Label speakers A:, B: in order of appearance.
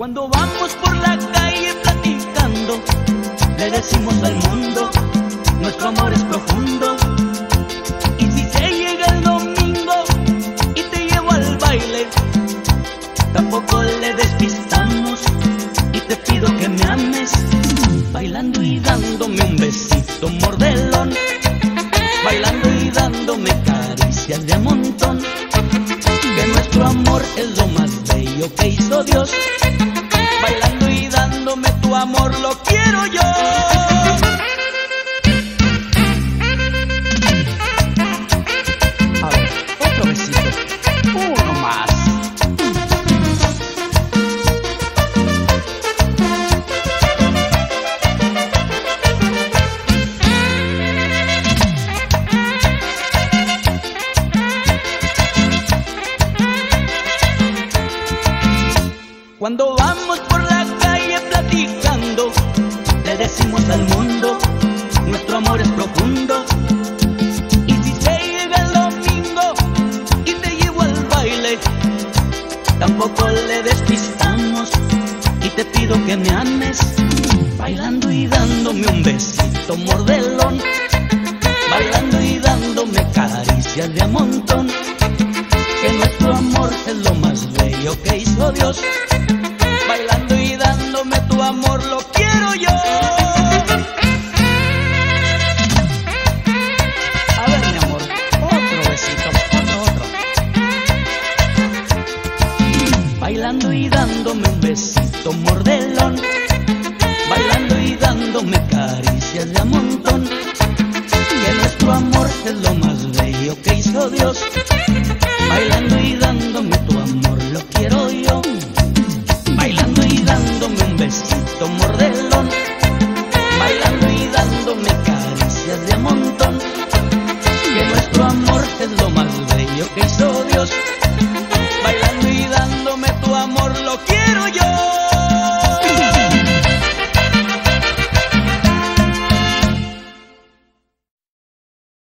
A: Cuando vamos por la calle platicando, le decimos al mundo, nuestro amor es profundo. Y si se llega el domingo y te llevo al baile, tampoco le despistamos y te pido que me ames, bailando y dándome un besito mordelón, bailando y dándome caricias de montón, que nuestro amor es lo más bello que hizo Dios, Cuando vamos por la calle platicando, le decimos al mundo, nuestro amor es profundo. Y si se llega el domingo y te llevo al baile, tampoco le despistamos y te pido que me ames, bailando y dándome un besito mordelón, bailando y dándome caricias de a montón, que nuestro amor es lo más bello que hizo Dios, amor lo quiero yo. A ver, mi amor, otro besito, otro, otro. Bailando y dándome un besito mordelón, bailando y dándome caricias de a montón, que nuestro amor es lo más bello que hizo Dios, bailando y dándome tu amor lo quiero Tomo